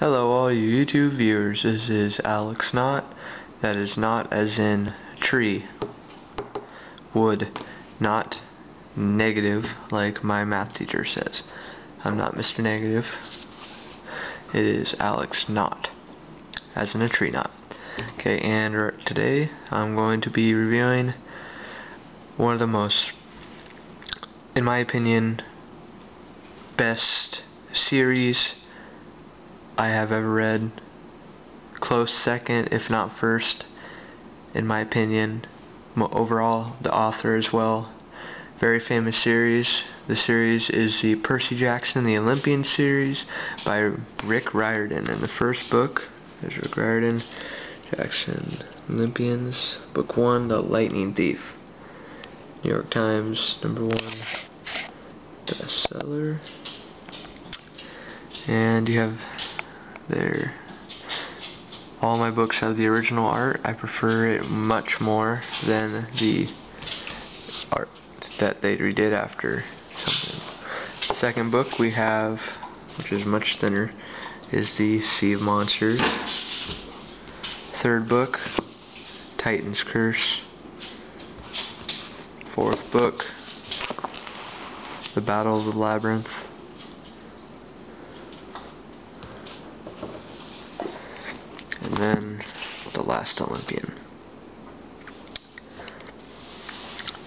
Hello all you YouTube viewers, this is Alex Not. That is not as in tree. Wood. Not negative like my math teacher says. I'm not Mr. Negative. It is Alex Not. As in a tree knot. Okay, and today I'm going to be reviewing one of the most, in my opinion, best series I have ever read. Close second, if not first, in my opinion. Overall, the author as well. Very famous series. The series is the Percy Jackson, the Olympian series by Rick Riordan. And the first book is Rick Riordan, Jackson, Olympians, Book 1, The Lightning Thief. New York Times, number one bestseller. And you have there. All my books have the original art. I prefer it much more than the art that they redid after something. Second book we have, which is much thinner, is the Sea of Monsters. Third book, Titan's Curse. Fourth book, The Battle of the Labyrinth. Then the last Olympian.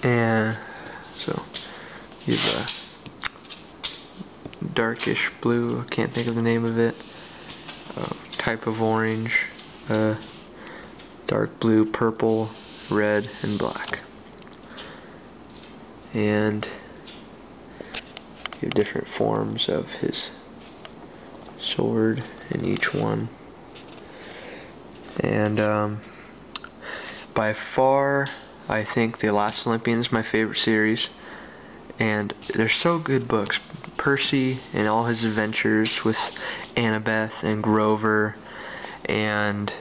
And so you have a darkish blue, I can't think of the name of it, uh, type of orange, uh, dark blue, purple, red, and black. And you have different forms of his sword in each one and um, by far I think The Last Olympian is my favorite series. And they're so good books. Percy and all his adventures with Annabeth and Grover and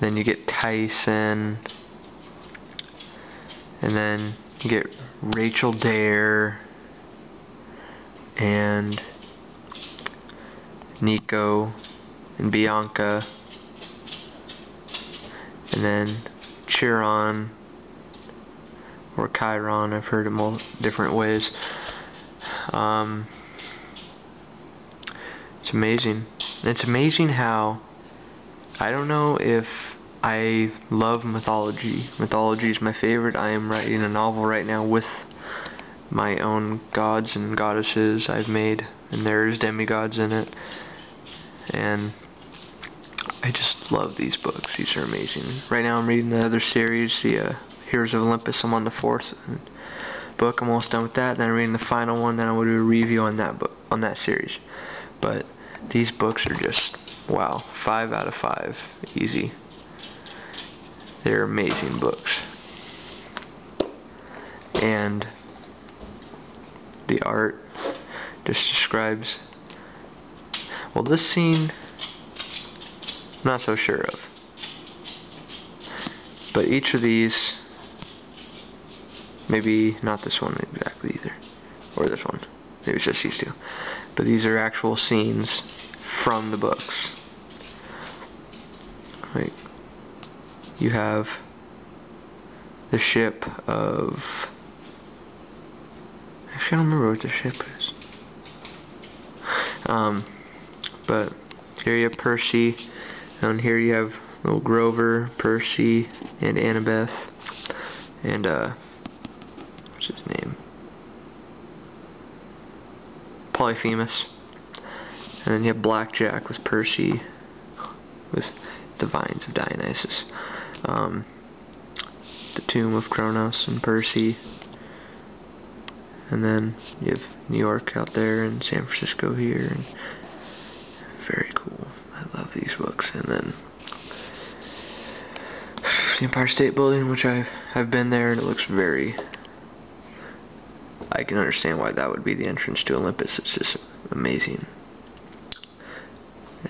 then you get Tyson and then you get Rachel Dare and Nico and Bianca and then Chiron or Chiron I've heard it all different ways. Um, it's amazing. It's amazing how I don't know if I love mythology. Mythology is my favorite. I am writing a novel right now with my own gods and goddesses I've made and there's demigods in it. And I just love these books. These are amazing. Right now I'm reading the other series, the uh, Heroes of Olympus. I'm on the fourth book. I'm almost done with that. Then I'm reading the final one. Then I will do a review on that book, on that series. But these books are just wow, five out of five, easy. They're amazing books. And the art just describes well this scene I'm not so sure of. But each of these, maybe not this one exactly either, or this one, maybe it's just these two. But these are actual scenes from the books. Like, you have the ship of, actually I don't remember what the ship is. Um, but here you have Percy, down here you have little Grover, Percy, and Annabeth. And, uh, what's his name? Polyphemus. And then you have Blackjack with Percy, with the vines of Dionysus. Um, the tomb of Kronos and Percy. And then you have New York out there and San Francisco here. And very cool. I love these books. And then the Empire State Building, which I have been there, and it looks very. I can understand why that would be the entrance to Olympus. It's just amazing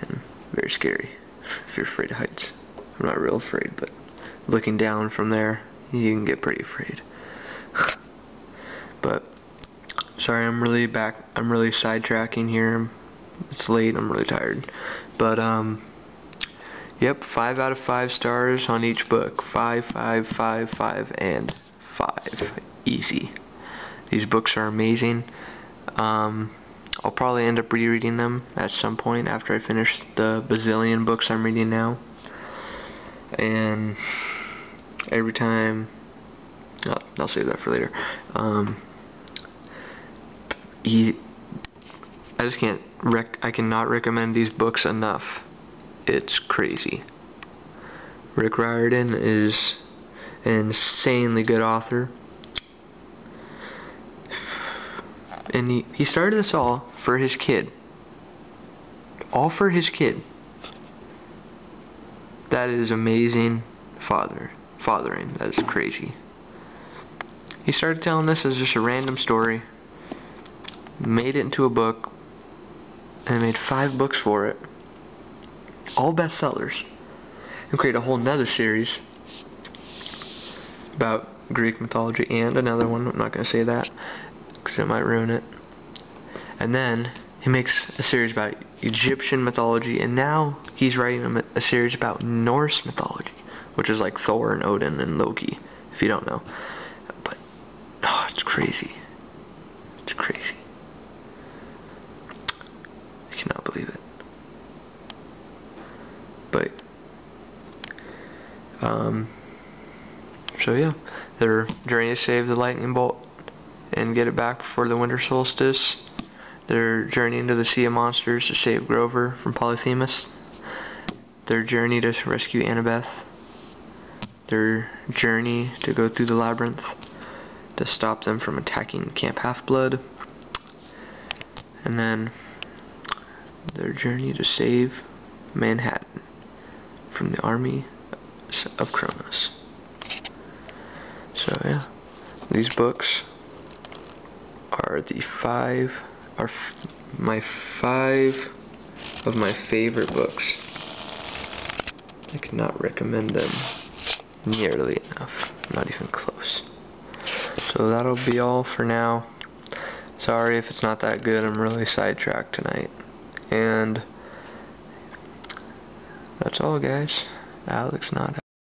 and very scary if you're afraid of heights. I'm not real afraid, but looking down from there, you can get pretty afraid. but sorry, I'm really back. I'm really sidetracking here. It's late. I'm really tired. But um, yep, five out of five stars on each book. Five, five, five, five, and five. Easy. These books are amazing. Um, I'll probably end up rereading them at some point after I finish the bazillion books I'm reading now. And every time, oh, I'll save that for later. Um, he, I just can't rec. I cannot recommend these books enough. It's crazy. Rick Riordan is an insanely good author. And he, he started this all for his kid. All for his kid. That is amazing father fathering. That is crazy. He started telling this as just a random story. Made it into a book. And made five books for it. All bestsellers. And create a whole nother series about Greek mythology and another one. I'm not going to say that because it might ruin it. And then he makes a series about Egyptian mythology, and now he's writing a, a, series about Norse mythology, which is like Thor and Odin and Loki, if you don't know. But, oh, it's crazy. It's crazy. I cannot believe it. But, um, so yeah, their journey to save the lightning bolt and get it back before the winter solstice. Their journey into the Sea of Monsters to save Grover from Polyphemus, their journey to rescue Annabeth, their journey to go through the labyrinth to stop them from attacking Camp Half-Blood, and then their journey to save Manhattan from the army of Kronos. So yeah, these books are the five are my five of my favorite books. I cannot recommend them nearly enough. Not even close. So that'll be all for now. Sorry if it's not that good. I'm really sidetracked tonight. And that's all, guys. Alex not